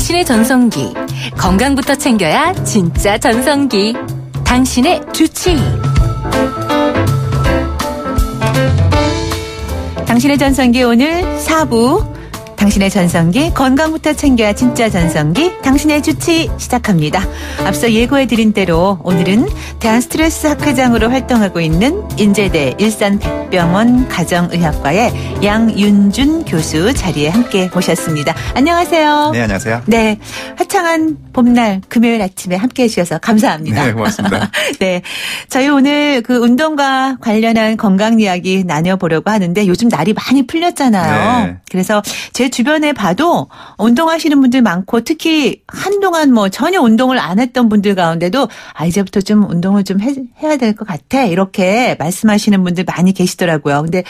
당신의 전성기. 건강부터 챙겨야 진짜 전성기. 당신의 주치. 당신의 전성기 오늘 4부 당신의 전성기 건강부터 챙겨야 진짜 전성기 당신의 주치 시작합니다. 앞서 예고해드린 대로 오늘은 대한 스트레스 학회장으로 활동하고 있는 인제대 일산백병원 가정의학과의 양윤준 교수 자리에 함께 모셨습니다. 안녕하세요. 네, 안녕하세요. 네, 화창한 봄날 금요일 아침에 함께 해주셔서 감사합니다. 네, 고맙습니다. 네, 저희 오늘 그 운동과 관련한 건강 이야기 나눠보려고 하는데 요즘 날이 많이 풀렸잖아요. 네. 그래서 제 주변에 봐도 운동하시는 분들 많고 특히 한동안 뭐 전혀 운동을 안 했던 분들 가운데도 아 이제부터 좀 운동을 좀 해, 해야 될 것 같아 이렇게 말씀하시는 분들 많이 계시더라고요. 근데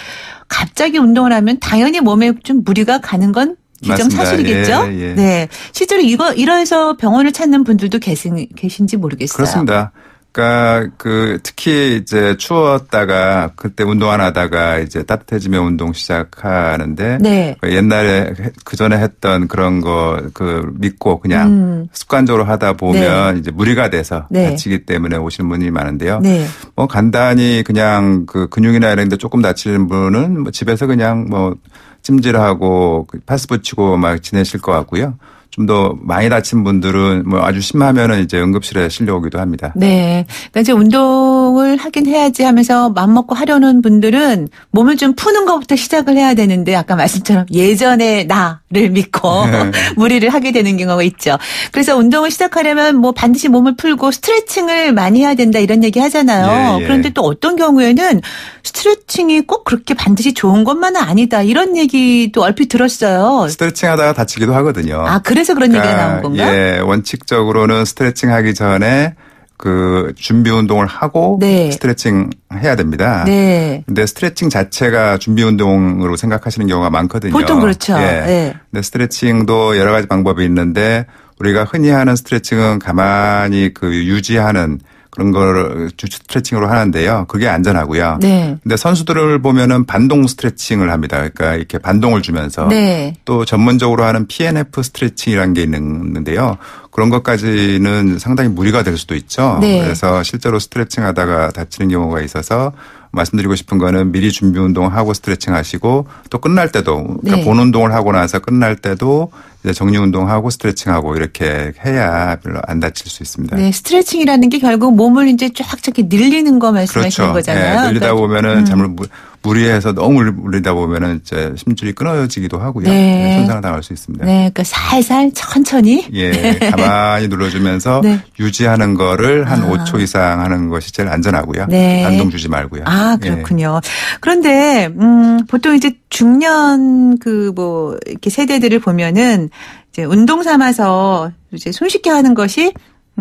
갑자기 운동을 하면 당연히 몸에 좀 무리가 가는 건 기정 사실이겠죠? 맞습니다. 예, 예. 네. 실제로 이거 이러해서 병원을 찾는 분들도 계신 계신지 모르겠어요. 그렇습니다. 그러니까 그 특히 이제 추웠다가 그때 운동 안 하다가 이제 따뜻해지면 운동 시작하는데 네. 그 옛날에 그 전에 했던 그런 거 그 믿고 그냥 음. 습관적으로 하다 보면 이제 무리가 돼서 네. 다치기 때문에 오시는 분이 많은데요. 네. 뭐 간단히 그냥 그 근육이나 이런 데 조금 다치는 분은 뭐 집에서 그냥 뭐 찜질하고 그 파스 붙이고 막 지내실 것 같고요. 좀 더 많이 다친 분들은 뭐 아주 심하면은 이제 응급실에 실려오기도 합니다. 네. 그러니까 이제 운동을 하긴 해야지 하면서 맘 먹고 하려는 분들은 몸을 좀 푸는 것부터 시작을 해야 되는데 아까 말씀처럼 예전의 나를 믿고 네. 무리를 하게 되는 경우가 있죠. 그래서 운동을 시작하려면 뭐 반드시 몸을 풀고 스트레칭을 많이 해야 된다 이런 얘기 하잖아요. 예, 예. 그런데 또 어떤 경우에는 스트레칭이 꼭 그렇게 반드시 좋은 것만은 아니다 이런 얘기도 얼핏 들었어요. 스트레칭 하다가 다치기도 하거든요. 아, 그래서 그런 얘기가 나온 건가? 예, 원칙적으로는 스트레칭 하기 전에 그 준비 운동을 하고 네. 스트레칭 해야 됩니다. 네. 근데 스트레칭 자체가 준비 운동으로 생각하시는 경우가 많거든요. 보통 그렇죠. 예. 예. 근데 스트레칭도 여러 가지 방법이 있는데 우리가 흔히 하는 스트레칭은 가만히 그 유지하는 그런 거를 주- 스트레칭으로 하는데요. 그게 안전하고요. 네. 근데 선수들을 보면은 반동 스트레칭을 합니다. 그러니까 이렇게 반동을 주면서 네. 또 전문적으로 하는 PNF 스트레칭이라는 게 있는데요. 그런 것까지는 상당히 무리가 될 수도 있죠. 네. 그래서 실제로 스트레칭 하다가 다치는 경우가 있어서 말씀드리고 싶은 거는 미리 준비 운동하고 스트레칭 하시고 또 끝날 때도 그러니까 네. 본 운동을 하고 나서 끝날 때도 이제 정리 운동하고 스트레칭하고 이렇게 해야 별로 안 다칠 수 있습니다. 네, 스트레칭이라는 게 결국 몸을 이제 쫙 저렇게 늘리는 거 말씀하시는 그렇죠. 거잖아요. 예, 늘리다 그러니까 보면은 잘못 무- 무리해서 너무 물리다 보면은 이제 심줄이 끊어지기도 하고요. 네. 네, 손상을 당할 수 있습니다. 네, 그러니까 살살 천천히. 예, 가만히 눌러주면서 네. 유지하는 거를 한 아. 5초 이상 하는 것이 제일 안전하고요. 네. 반동 주지 말고요. 아, 예. 그렇군요. 그런데, 음, 보통 이제 중년 그 뭐, 이렇게 세대들을 보면은 이제 운동 삼아서 이제 손쉽게 하는 것이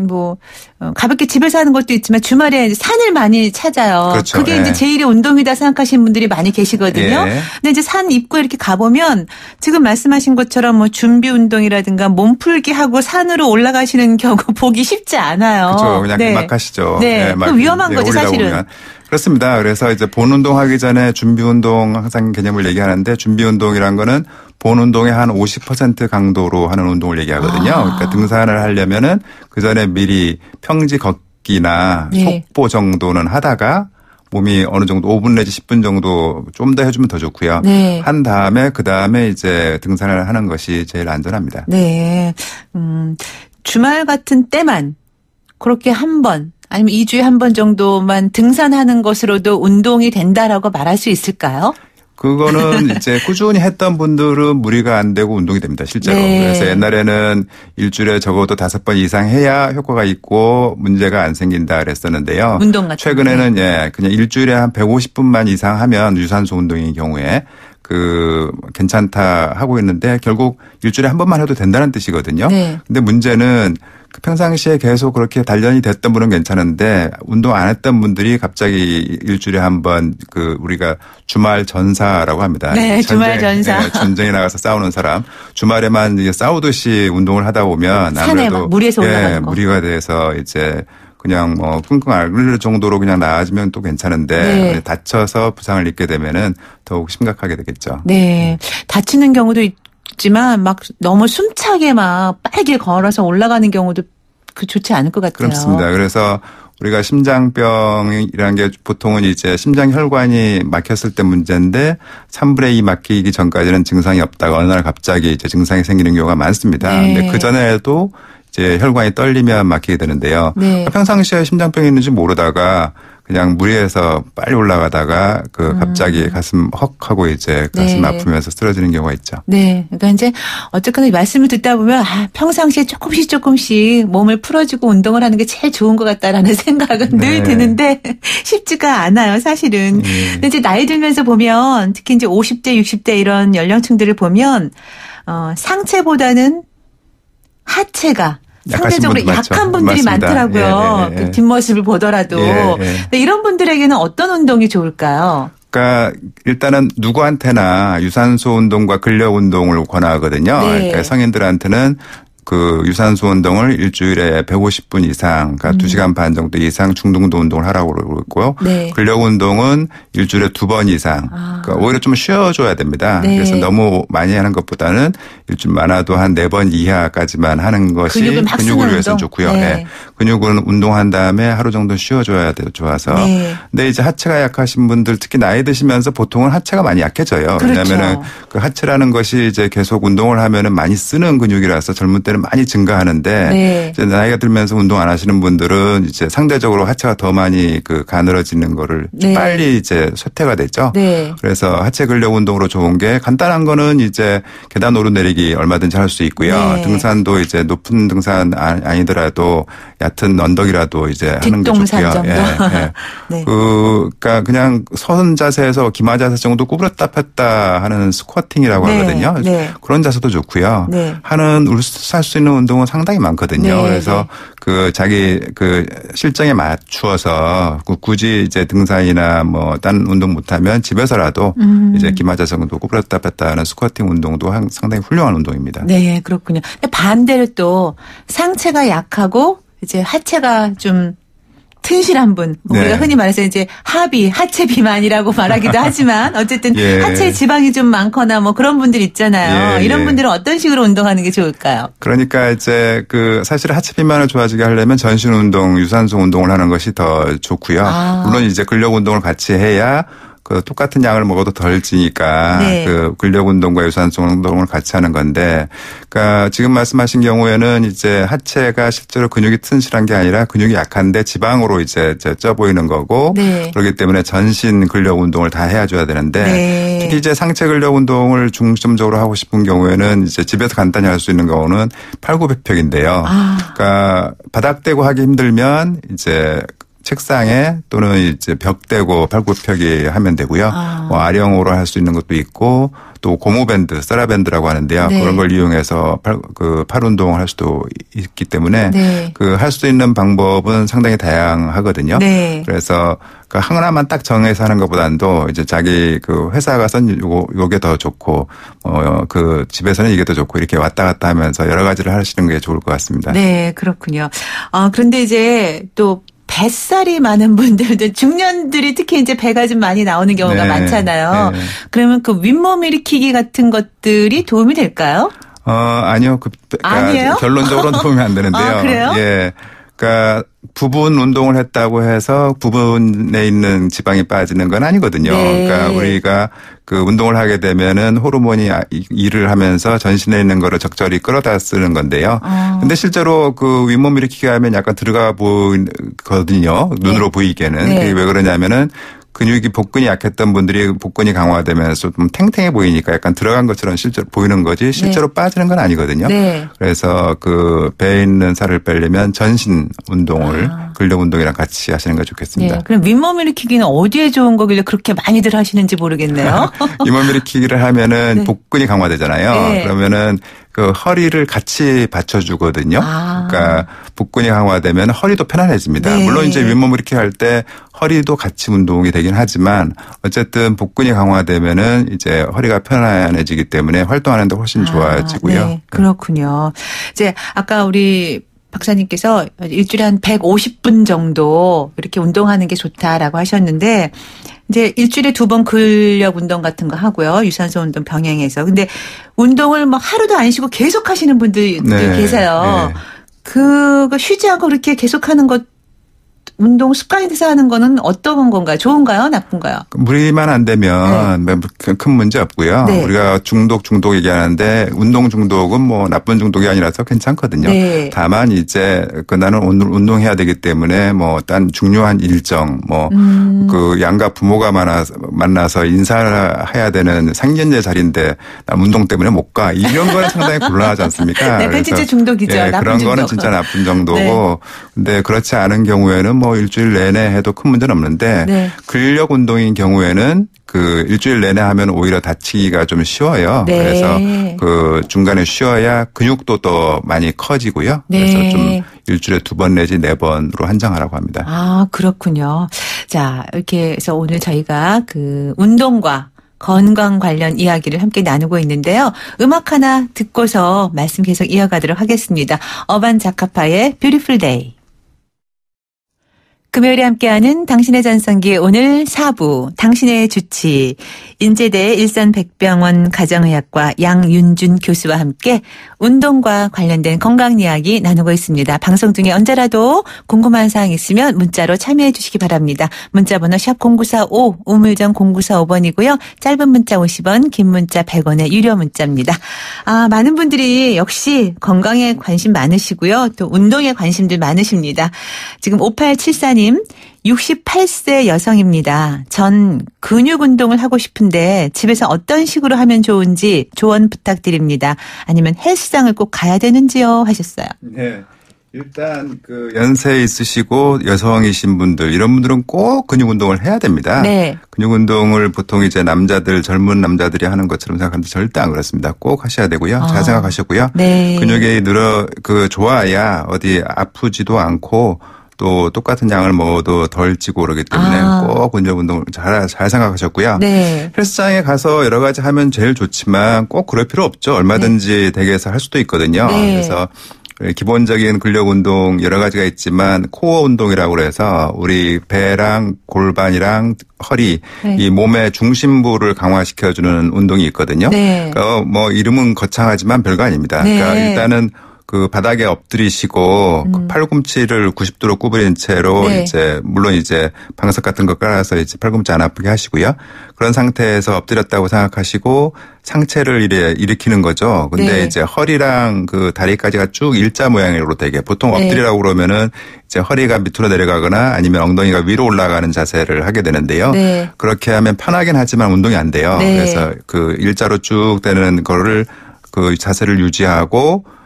뭐, 어, 가볍게 집에서 하는 것도 있지만 주말에 산을 많이 찾아요. 그렇죠. 게 예. 이제 제일의 운동이다 생각하시는 분들이 많이 계시거든요. 예. 근데 이제 산 입구에 이렇게 가보면 지금 말씀하신 것처럼 뭐 준비 운동이라든가 몸풀기 하고 산으로 올라가시는 경우 보기 쉽지 않아요. 그렇죠. 그냥 네. 막 하시죠. 네. 막 그거 위험한 예, 거죠, 사실은. 그렇습니다. 그래서 이제 본 운동하기 전에 준비 운동 항상 개념을 얘기하는데 준비 운동이란 거는 본 운동의 한 50% 강도로 하는 운동을 얘기하거든요. 아. 그러니까 등산을 하려면은 그 전에 미리 평지 걷기나 네. 속보 정도는 하다가 몸이 어느 정도 5분 내지 10분 정도 좀 더 해주면 더 좋고요. 네. 한 다음에 그 다음에 이제 등산을 하는 것이 제일 안전합니다. 네. 음, 주말 같은 때만 그렇게 한 번, 아니면 2주에 한 번 정도만 등산하는 것으로도 운동이 된다라고 말할 수 있을까요? 그거는 이제 꾸준히 했던 분들은 무리가 안 되고 운동이 됩니다. 실제로. 네. 그래서 옛날에는 일주일에 적어도 다섯 번 이상 해야 효과가 있고 문제가 안 생긴다 그랬었는데요. 운동 같은 최근에는 예, 그냥 일주일에 한 150분만 이상 하면 유산소 운동인 경우에 그 괜찮다 하고 있는데 결국 일주일에 한 번만 해도 된다는 뜻이거든요. 네. 근데 문제는 그 평상시에 계속 그렇게 단련이 됐던 분은 괜찮은데 운동 안 했던 분들이 갑자기 일주일에 한 번 그 우리가 주말 전사라고 합니다. 네, 주말 전사. 예, 전쟁에 나가서 싸우는 사람 주말에만 이제 싸우듯이 운동을 하다 보면 아무래도 막 무리해서 올라가는 예, 거. 무리가 돼서 이제 그냥 뭐 끙끙 앓을 정도로 그냥 나아지면 또 괜찮은데 네. 다쳐서 부상을 입게 되면은 더욱 심각하게 되겠죠. 네. 다치는 경우도 지만 막 너무 숨차게 막 빠르게 걸어서 올라가는 경우도 그 좋지 않을 것 같아요. 그렇습니다. 그래서 우리가 심장병이라는 게 보통은 이제 심장 혈관이 막혔을 때 문제인데 3분의 2 막히기 전까지는 증상이 없다가 어느 날 갑자기 이제 증상이 생기는 경우가 많습니다. 네. 근데 그 전에도 이제 혈관이 떨리면 막히게 되는데요. 네. 평상시에 심장병이 있는지 모르다가 그냥 무리해서 빨리 올라가다가 그 갑자기 가슴 헉 하고 이제 가슴 음. 네. 아프면서 쓰러지는 경우가 있죠. 네. 그러니까 이제 어쨌거나 이 말씀을 듣다 보면 아, 평상시에 조금씩 조금씩 몸을 풀어주고 운동을 하는 게 제일 좋은 것 같다라는 생각은 늘 네. 드는데 쉽지가 않아요, 사실은. 예. 근데 이제 나이 들면서 보면 특히 이제 50대, 60대 이런 연령층들을 보면 어, 상체보다는 하체가 상대적으로. 약한 분들이 맞습니다. 많더라고요. 예, 예, 예. 그 뒷모습을 보더라도. 예, 예. 이런 분들에게는 어떤 운동이 좋을까요? 그러니까 일단은 누구한테나 유산소 운동과 근력 운동을 권하거든요. 네. 그러니까 성인들한테는 그 유산소 운동을 일주일에 150분 이상, 그러니까 음. 2시간 반 정도 이상 중등도 운동을 하라고 그러고 있고요. 네. 근력 운동은 일주일에 두 번 이상. 아. 그러니까 오히려 좀 쉬어줘야 됩니다. 네. 그래서 너무 많이 하는 것보다는 일주일 많아도 한 네 번 이하까지만 하는 것이 근육을 근육을 위해서는? 좋고요. 네. 예. 근육은 운동한 다음에 하루 정도 쉬어줘야 돼요. 좋아서. 네. 근데 이제 하체가 약하신 분들 특히 나이 드시면서 보통은 하체가 많이 약해져요. 그렇죠. 왜냐하면은 그 하체라는 것이 이제 계속 운동을 하면은 많이 쓰는 근육이라서 젊은 때는 많이 증가하는데 네. 이제 나이가 들면서 운동 안 하시는 분들은 이제 상대적으로 하체가 더 많이 그 가늘어지는 거를 네. 빨리 이제 쇠퇴가 되죠. 네. 그래서 하체 근력 운동으로 좋은 게 간단한 거는 이제 계단 오르내리기 얼마든지 할 수 있고요. 네. 등산도 이제 높은 등산 아- 아니더라도 얕은 언덕이라도 이제 하는 게 좋고요. 예, 예. 네. 그, 그니까 그냥 선 자세에서 기마 자세 정도 구부렸다 폈다 하는 스쿼팅이라고 네, 하거든요. 네. 그런 자세도 좋고요. 네. 하는 할수 있는 운동은 상당히 많거든요. 네, 그래서 네. 그 자기 그 실정에 맞추어서 그 굳이 이제 등산이나 뭐 딴 운동 못하면 집에서라도 음. 이제 기마 자세 정도 구부렸다 폈다 하는 스쿼팅 운동도 한- 상당히 훌륭한 운동입니다. 네, 그렇군요. 반대로 또 상체가 약하고 이제 하체가 좀 튼실한 분, 네. 우리가 흔히 말해서 이제 하비, 하체 비만이라고 말하기도 하지만 어쨌든 예. 하체에 지방이 좀 많거나 뭐 그런 분들 있잖아요. 예, 이런 예. 분들은 어떤 식으로 운동하는 게 좋을까요? 그러니까 이제 그 사실 하체 비만을 좋아지게 하려면 전신 운동, 유산소 운동을 하는 것이 더 좋고요. 아. 물론 이제 근력 운동을 같이 해야 그 똑같은 양을 먹어도 덜 찌니까 네. 그 근력 운동과 유산소 운동을 같이 하는 건데 그러니까 지금 말씀하신 경우에는 이제 하체가 실제로 근육이 튼실한 게 아니라 근육이 약한데 지방으로 이제 저- 쪄 보이는 거고 네. 그렇기 때문에 전신 근력 운동을 다 해야 줘야 되는데 네. 특히 이제 상체 근력 운동을 중점적으로 하고 싶은 경우에는 이제 집에서 간단히 할 수 있는 경우는 팔굽혀펴기인데요. 아. 그러니까 바닥 대고 하기 힘들면 이제 책상에 또는 이제 벽 대고 팔굽혀펴기 하면 되고요. 아. 뭐 아령으로 할 수 있는 것도 있고 또 고무밴드, 세라밴드라고 하는데요. 네. 그런 걸 이용해서 팔, 그, 팔 운동을 할 수도 있기 때문에 네. 그할 수 있는 방법은 상당히 다양하거든요. 네. 그래서 그 하나만 딱 정해서 하는 것보다도 이제 자기 그 회사 가선 요거 요게 더 좋고 어 그 집에서는 이게 더 좋고 이렇게 왔다 갔다 하면서 여러 가지를 하시는 게 좋을 것 같습니다. 네, 그렇군요. 어, 그런데 이제 또 뱃살이 많은 분들도 중년들이 특히 이제 배가 좀 많이 나오는 경우가 네, 많잖아요. 네. 그러면 그 윗몸 일으키기 같은 것들이 도움이 될까요? 어 아니요 그 그러니까 아니에요? 결론적으로는 도움이 안 되는데요. 아, 그래요? 예. 그러니까 부분 운동을 했다고 해서 부분에 있는 지방이 빠지는 건 아니거든요. 네. 그러니까 우리가 그 운동을 하게 되면은 호르몬이 아- 이- 일을 하면서 전신에 있는 거를 적절히 끌어다 쓰는 건데요. 아. 근데 실제로 그 윗몸 일으키기 하면 약간 들어가 보이거든요. 눈으로 보이기에는. 네. 그게 왜 그러냐면은 근육이 복근이 약했던 분들이 복근이 강화되면서 좀 탱탱해 보이니까 약간 들어간 것처럼 실제로 보이는 거지 실제로 빠지는 건 아니거든요. 네. 그래서 그 배에 있는 살을 빼려면 전신 운동을 아. 근력 운동이랑 같이 하시는 게 좋겠습니다. 네. 그럼 윗몸 일으키기는 어디에 좋은 거길래 그렇게 많이들 하시는지 모르겠네요. 이몸 일으키기를 하면은 네. 복근이 강화되잖아요. 네. 그러면은 그 허리를 같이 받쳐주거든요. 아. 그러니까 복근이 강화되면 허리도 편안해집니다. 네. 물론 이제 윗몸 일으키기 할때 허리도 같이 운동이 되긴 하지만 어쨌든 복근이 강화되면은 이제 허리가 편안해지기 때문에 활동하는데 훨씬 좋아지고요. 아, 네, 그렇군요. 이제 아까 우리 박사님께서 일주일에 한 150분 정도 이렇게 운동하는 게 좋다라고 하셨는데 이제 일주일에 두 번 근력 운동 같은 거 하고요. 유산소 운동 병행해서. 근데 운동을 뭐 하루도 안 쉬고 계속 하시는 분들 네, 계세요. 네. 그거 쉬지 않고 그렇게 계속 하는 것 운동 습관이 돼서 하는 거는 어떤 건가요? 좋은가요? 나쁜가요? 무리만 안 되면 뭐 큰- 큰 문제 없고요. 네. 우리가 중독 중독 얘기하는데 운동 중독은 뭐 나쁜 중독이 아니라서 괜찮거든요. 네. 다만 이제 그 나는 오늘 운동해야 되기 때문에 뭐 딴 중요한 일정 뭐 음. 그 양가 부모가 만나서 만나서 인사를 해야 되는 상견례 자리인데 나 운동 때문에 못 가. 이런 거는 상당히 곤란하지 않습니까? 네, 그래서 중독이죠. 예, 나쁜 그런 거는 중독. 네. 진짜 나쁜 정도고 근데 그렇지 않은 경우에는 뭐 일주일 내내 해도 큰 문제는 없는데 네. 근력 운동인 경우에는 그 일주일 내내 하면 오히려 다치기가 좀 쉬워요. 네. 그래서 그 중간에 쉬어야 근육도 더 많이 커지고요. 네. 그래서 좀 일주일에 두 번 내지 네 번으로 한정하라고 합니다. 아, 그렇군요. 자, 이렇게 해서 오늘 저희가 그 운동과 건강 관련 이야기를 함께 나누고 있는데요. 음악 하나 듣고서 말씀 계속 이어가도록 하겠습니다. 어반 자카파의 Beautiful Day. 금요일에 함께하는 당신의 전성기 오늘 4부 당신의 주치의 인제대 일산백병원 가정의학과 양윤준 교수와 함께 운동과 관련된 건강 이야기 나누고 있습니다. 방송 중에 언제라도 궁금한 사항 있으면 문자로 참여해 주시기 바랍니다. 문자 번호 샵 0945 우물정 0945번이고요. 짧은 문자 50원 긴 문자 100원의 유료 문자입니다. 아 많은 분들이 역시 건강에 관심 많으시고요. 또 운동에 관심들 많으십니다. 지금 5874님 68세 여성입니다. 전 근육 운동을 하고 싶은데 집에서 어떤 식으로 하면 좋은지 조언 부탁드립니다. 아니면 헬스장을 꼭 가야 되는지요? 하셨어요. 네. 일단 그 연세 있으시고 여성이신 분들 이런 분들은 꼭 근육 운동을 해야 됩니다. 네. 근육 운동을 보통 이제 남자들 젊은 남자들이 하는 것처럼 생각하는데 절대 안 그렇습니다. 꼭 하셔야 되고요. 아. 잘 생각하셨고요. 네. 근육이 늘어 그 좋아야 어디 아프지도 않고 또 똑같은 양을 먹어도 덜 찌고 그러기 때문에 아. 꼭 근육 운동을 잘, 잘 생각하셨고요. 네. 헬스장에 가서 여러 가지 하면 제일 좋지만 꼭 그럴 필요 없죠. 얼마든지 댁에서 할 수도 있거든요. 네. 그래서 기본적인 근력 운동 여러 가지가 있지만 코어 운동이라고 그래서 우리 배랑 골반이랑 허리 네. 이 몸의 중심부를 강화시켜주는 운동이 있거든요. 네. 그러니까 뭐 이름은 거창하지만 별거 아닙니다. 네. 그러니까 일단은 그 바닥에 엎드리시고 그 팔꿈치를 90도로 구부린 채로 음. 네. 이제 물론 이제 방석 같은 거 깔아서 이제 팔꿈치 안 아프게 하시고요. 그런 상태에서 엎드렸다고 생각하시고 상체를 이래 일으키는 거죠. 근데 네. 이제 허리랑 그 다리까지가 쭉 일자 모양으로 되게 보통 네. 엎드리라고 그러면은 이제 허리가 밑으로 내려가거나 아니면 엉덩이가 위로 올라가는 자세를 하게 되는데요. 네. 그렇게 하면 편하긴 하지만 운동이 안 돼요. 네. 그래서 그 일자로 쭉 되는 거를 그 자세를 유지하고 한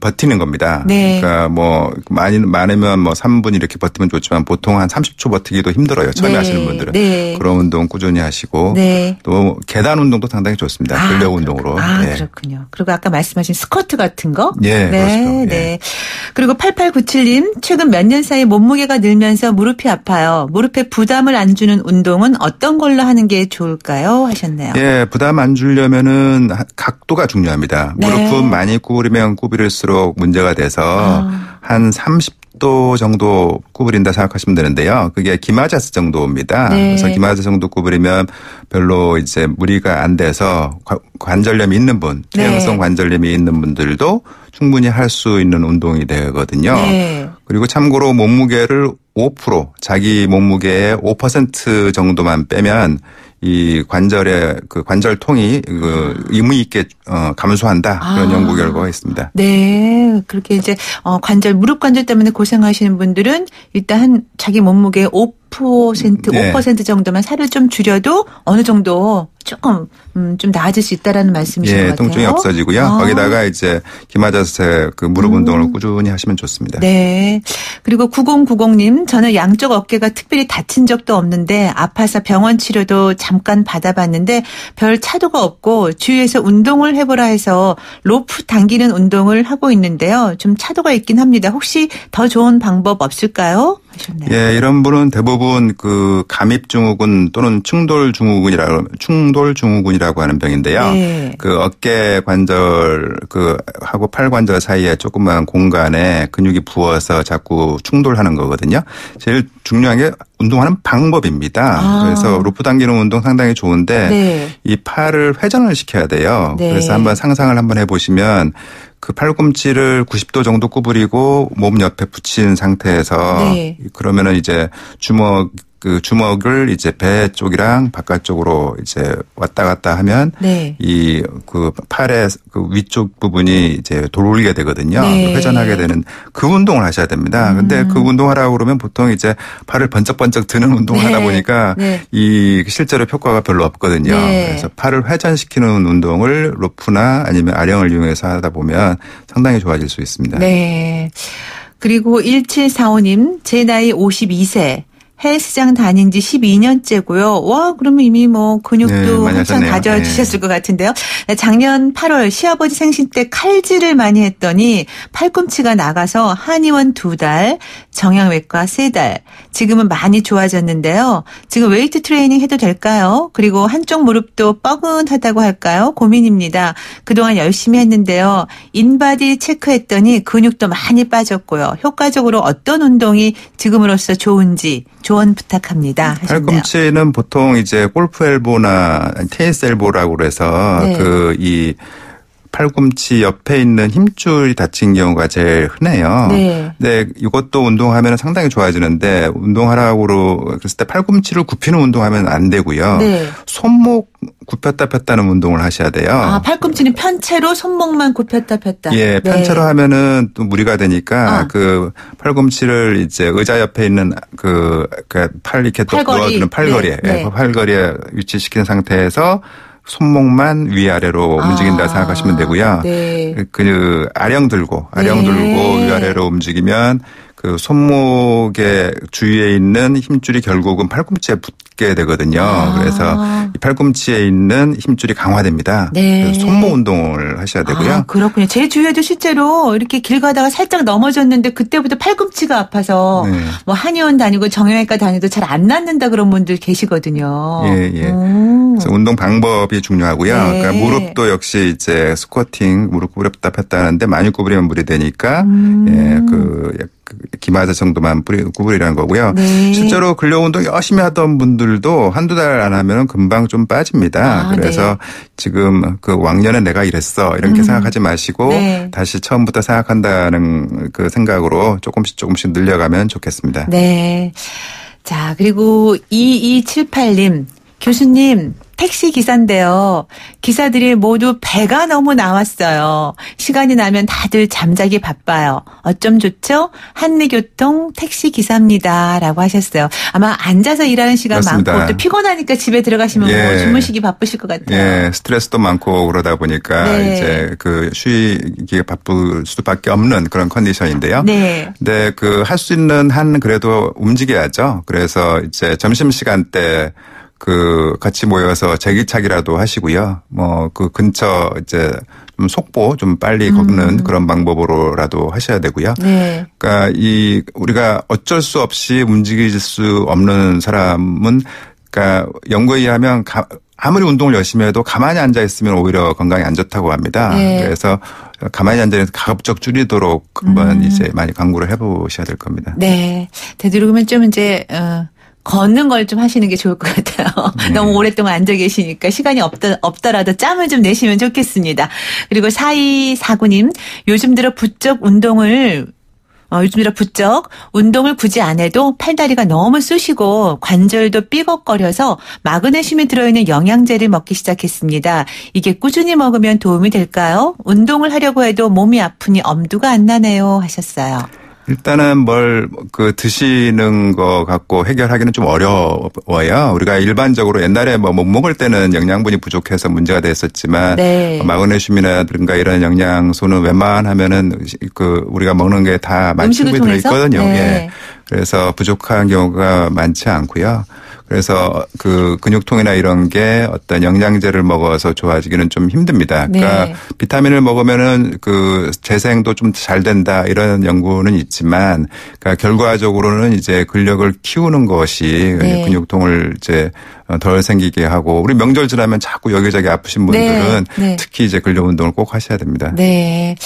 버티는 겁니다. 네. 그러니까 뭐 많이 많으면 뭐 3분 이렇게 버티면 좋지만 보통 한 30초 버티기도 힘들어요. 처음에 네. 하시는 분들은. 네. 그런 운동 꾸준히 하시고 네. 또 계단 운동도 상당히 좋습니다. 아, 근력 운동으로. 아, 네. 그렇군요. 그리고 아까 말씀하신 스쿼트 같은 거? 예, 네, 그렇죠. 예. 네. 그리고 8897님, 최근 몇 년 사이 몸무게가 늘면서 무릎이 아파요. 무릎에 부담을 안 주는 운동은 어떤 걸로 하는 게 좋을까요? 하셨네요. 예, 부담 안 주려면은 하- 각도가 중요합니다. 네. 무릎은 많이 구부리면 구부 릴수록 문제가 돼서 아. 한 30도 정도 구부린다 생각하시면 되는데요. 그게 기마자스 정도입니다. 네. 그래서 기마자스 정도 구부리면 별로 이제 무리가 안 돼서 관- 관절염이 있는 분, 네. 퇴행성 관절염이 있는 분들도 충분히 할 수 있는 운동이 되거든요. 네. 그리고 참고로 몸무게를 5% 자기 몸무게의 5% 정도만 빼면 이 관절의 그 관절통이 그 의미 있게 어 감소한다 그런 아. 연구 결과가 있습니다. 네, 그렇게 이제 어 관절 무릎 관절 때문에 고생하시는 분들은 일단 한 자기 몸무게 5% 네. 5% 정도만 살을 좀 줄여도 어느 정도 조금 음, 좀 나아질 수 있다라는 말씀이신 것 예, 같아요. 통증이 없어지고요. 아. 거기다가 이제 기마자세 그 무릎 운동을 꾸준히 하시면 좋습니다. 네. 그리고 9090님, 저는 양쪽 어깨가 특별히 다친 적도 없는데 아파서 병원 치료도 잠깐 받아봤는데 별 차도가 없고 주위에서 운동을 해보라 해서 로프 당기는 운동을 하고 있는데요. 좀 차도가 있긴 합니다. 혹시 더 좋은 방법 없을까요? 하셨네요. 예, 이런 분은 대부분 그 감입 증후군 또는 충돌 증후군이라고 충돌 증후군이라고 하는 병인데요. 네. 그 어깨 관절 그 하고 팔 관절 사이에 조그만 공간에 근육이 부어서 자꾸 충돌하는 거거든요. 제일 중요한 게 운동하는 방법입니다. 아. 그래서 로프 당기는 운동 상당히 좋은데 네. 이 팔을 회전을 시켜야 돼요. 네. 그래서 한번 상상을 한번 해보시면 그 팔꿈치를 90도 정도 구부리고 몸 옆에 붙인 상태에서 네. 그러면은 이제 주먹 그 주먹을 이제 배 쪽이랑 바깥쪽으로 이제 왔다 갔다 하면 네. 이그 팔의 그 위쪽 부분이 이제 돌게 되거든요. 네. 음. 회전하게 되는 그 운동을 하셔야 됩니다. 근데 그 운동하라고 그러면 보통 이제 팔을 번쩍번쩍 드는 운동을 네. 하다 보니까 네. 이 실제로 효과가 별로 없거든요. 네. 그래서 팔을 회전시키는 운동을 로프나 아니면 아령을 이용해서 하다 보면 상당히 좋아질 수 있습니다. 네. 그리고 1745님, 제 나이 52세. 헬스장 다닌 지 12년째고요. 와, 그러면 이미 뭐 네, 근육도 많이 한창 하셨네요. 가져지셨을 것 같은데요. 작년 8월 시아버지 생신 때 칼질을 많이 했더니 팔꿈치가 나가서 한의원 두 달, 정형외과 세 달. 지금은 많이 좋아졌는데요. 지금 웨이트 트레이닝 해도 될까요? 그리고 한쪽 무릎도 뻐근하다고 할까요? 고민입니다. 그동안 열심히 했는데요. 인바디 체크했더니 근육도 많이 빠졌고요. 효과적으로 어떤 운동이 지금으로서 좋은지 조언 부탁합니다. 팔꿈치는 보통 이제 골프 엘보나 테니스 엘보라고 그래서 네. 그이 팔꿈치 옆에 있는 힘줄이 다친 경우가 제일 흔해요. 네. 근데 이것도 운동하면 상당히 좋아지는데 운동하라고 그랬을 때 팔꿈치를 굽히는 운동하면 안 되고요. 네. 손목 굽혔다 폈다는 운동을 하셔야 돼요. 아, 팔꿈치는 편채로 손목만 굽혔다 폈다. 예, 네. 편체로 하면은 또 무리가 되니까 아. 그 팔꿈치를 이제 의자 옆에 있는 그, 그 팔 이렇게 또 팔걸이. 놓아주는 팔걸이에, 네, 네. 팔걸이에 위치시킨 상태에서 손목만 위아래로 움직인다 아, 생각하시면 되고요. 네. 그 아령 들고 아령 네. 들고 위아래로 움직이면 그 손목의 주위에 있는 힘줄이 결국은 팔꿈치에 붙게 되거든요. 아. 그래서 이 팔꿈치에 있는 힘줄이 강화됩니다. 네. 손목 운동을 하셔야 되고요. 아, 그렇군요. 제 주위에도 실제로 이렇게 길 가다가 살짝 넘어졌는데 그때부터 팔꿈치가 아파서 네. 뭐 한의원 다니고 정형외과 다니도 잘 안 낫는다 그런 분들 계시거든요. 예, 예. 음. 그래서 운동 방법이 중요하고요. 네. 그러니까 무릎도 역시 이제 스쿼팅 무릎 구부렸다 폈다 하는데 많이 구부리면 무리 되니까 음. 예, 그, 그 기마자 정도만 뿌리, 구부리라는 거고요. 네. 실제로 근력 운동 열심히 하던 분들도 한두 달 안 하면 금방 좀 빠집니다. 아, 그래서 지금 그 왕년에 내가 이랬어 이렇게 생각하지 마시고 네. 다시 처음부터 생각한다는 그 생각으로 조금씩 조금씩 늘려가면 좋겠습니다. 네. 자, 그리고 2278님. 교수님, 택시 기사인데요. 기사들이 모두 배가 너무 나왔어요. 시간이 나면 다들 잠자기 바빠요. 어쩜 좋죠? 한미교통 택시 기사입니다. 라고 하셨어요. 아마 앉아서 일하는 시간 맞습니다. 많고 또 피곤하니까 집에 들어가시면 뭐 예. 주무시기 바쁘실 것 같아요. 예, 스트레스도 많고 그러다 보니까 네. 이제 그 쉬기에 바쁠 수밖에 없는 그런 컨디션인데요. 네. 근데 그 할 수 있는 한 그래도 움직여야죠. 그래서 이제 점심 시간 때 그 같이 모여서 제기차기라도 하시고요. 뭐 그 근처 이제 좀 속보 좀 빨리 걷는 그런 방법으로라도 하셔야 되고요. 음. 네. 그러니까 이 우리가 어쩔 수 없이 움직일 수 없는 사람은 그러니까 연구에 의하면 가- 아무리 운동을 열심히 해도 가만히 앉아 있으면 오히려 건강에 안 좋다고 합니다. 네. 그래서 가만히 앉아 있는 가급적 줄이도록 한번 이제 많이 강구를 해보셔야 될 겁니다. 네. 되도록이면 좀 이제, 어, 걷는 걸 좀 하시는 게 좋을 것 같아요. 너무 오랫동안 앉아 계시니까 시간이 없더, 없더라도 짬을 좀 내시면 좋겠습니다. 그리고 4249님, 요즘 들어 부쩍 운동을 어, 요즘 들어 부쩍 운동을 굳이 안 해도 팔다리가 너무 쑤시고 관절도 삐걱거려서 마그네슘이 들어있는 영양제를 먹기 시작했습니다. 이게 꾸준히 먹으면 도움이 될까요? 운동을 하려고 해도 몸이 아프니 엄두가 안 나네요. 하셨어요. 일단은 뭘 그 드시는 거 갖고 해결하기는 좀 어려워요. 우리가 일반적으로 옛날에 뭐 못 먹을 때는 영양분이 부족해서 문제가 됐었지만 네. 마그네슘이라든가 이런 영양소는 웬만하면은 그 우리가 먹는 게 다 많이 충분히 통해서? 들어 있거든요. 네. 예. 그래서 부족한 경우가 많지 않고요. 그래서 그 근육통이나 이런 게 어떤 영양제를 먹어서 좋아지기는 좀 힘듭니다. 그러니까 네. 비타민을 먹으면은 그 재생도 좀 잘 된다 이런 연구는 있지만 그러니까 결과적으로는 이제 근력을 키우는 것이 네. 근육통을 이제 덜 생기게 하고 우리 명절 지나면 자꾸 여기저기 아프신 분들은 네. 네. 특히 이제 근력 운동을 꼭 하셔야 됩니다. 네.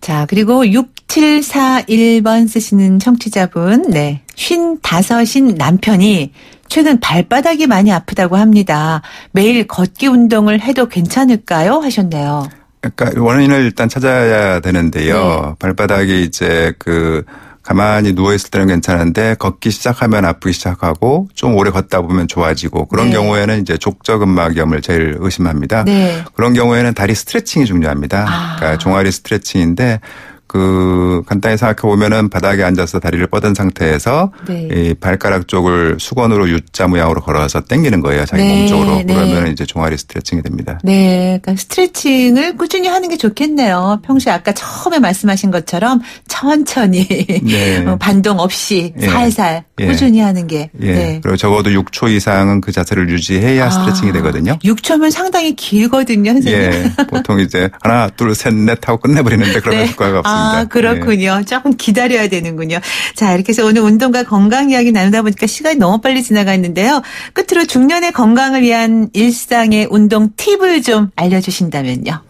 자, 그리고 6741번 쓰시는 청취자분, 네. 쉰 다섯인 남편이 최근 발바닥이 많이 아프다고 합니다. 매일 걷기 운동을 해도 괜찮을까요? 하셨네요. 그러니까 원인을 일단 찾아야 되는데요. 네. 발바닥이 이제 그 가만히 누워 있을 때는 괜찮은데 걷기 시작하면 아프기 시작하고 좀 오래 걷다 보면 좋아지고 그런 네. 경우에는 이제 족저근막염을 제일 의심합니다. 네. 그런 경우에는 다리 스트레칭이 중요합니다. 아. 그러니까 종아리 스트레칭인데 그 간단히 생각해 보면은 바닥에 앉아서 다리를 뻗은 상태에서 네. 이 발가락 쪽을 수건으로 U자 모양으로 걸어서 당기는 거예요. 자기 네, 몸 쪽으로. 네. 그러면 이제 종아리 스트레칭이 됩니다. 네, 그러니까 스트레칭을 꾸준히 하는 게 좋겠네요. 평소에 아까 처음에 말씀하신 것처럼 천천히 네. 어, 반동 없이 예. 살살 예. 꾸준히 하는 게. 예. 네. 그리고 적어도 6초 이상은 그 자세를 유지해야 스트레칭이 아, 되거든요. 6초면 상당히 길거든요, 선생님. 예. 보통 이제 하나, 둘, 셋, 넷 하고 끝내버리는데 그러면 효과가 없습니다. 아, 그렇군요. 조금 기다려야 되는군요. 자, 이렇게 해서 오늘 운동과 건강 이야기 나누다 보니까 시간이 너무 빨리 지나갔는데요. 끝으로 중년의 건강을 위한 일상의 운동 팁을 좀 알려주신다면요.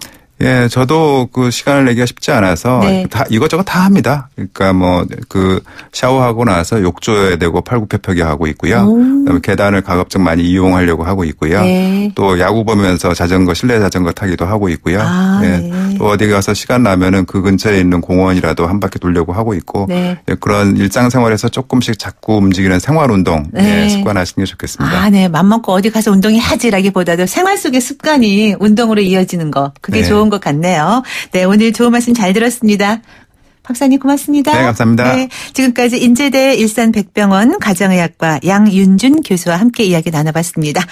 예, 예, 저도 그 시간을 내기가 쉽지 않아서 네. 다 이것저것 다 합니다. 그러니까 뭐 그 샤워하고 나서 욕조에 대고 팔굽혀펴기 하고 있고요. 오. 그다음에 계단을 가급적 많이 이용하려고 하고 있고요. 네. 또 야구 보면서 자전거 실내 자전거 타기도 하고 있고요. 아, 예. 네. 또 어디 가서 시간 나면은 그 근처에 있는 공원이라도 한 바퀴 돌려고 하고 있고 네. 예, 그런 일상 생활에서 조금씩 자꾸 움직이는 생활 운동 네. 예, 습관하시는 게 좋겠습니다. 아, 네. 맘 먹고 어디 가서 운동해야지라기보다도 생활 속의 습관이 운동으로 이어지는 거. 그게 네. 좋은 것 같네요. 네. 오늘 좋은 말씀 잘 들었습니다. 박사님 고맙습니다. 네, 감사합니다. 네, 지금까지 인제대 일산 백병원 가정의학과 양윤준 교수와 함께 이야기 나눠봤습니다.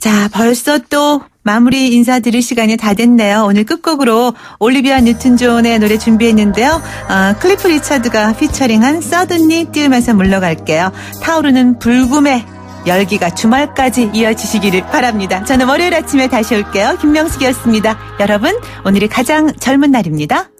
자, 벌써 또 마무리 인사드릴 시간이 다 됐네요. 오늘 끝곡으로 올리비아 뉴튼 존의 노래 준비했는데요. 아, 클리프 리차드가 피처링한 Suddenly 띄우면서 물러갈게요. 타오르는 불금의 열기가 주말까지 이어지시기를 바랍니다. 저는 월요일 아침에 다시 올게요. 김명숙이었습니다. 여러분, 오늘이 가장 젊은 날입니다.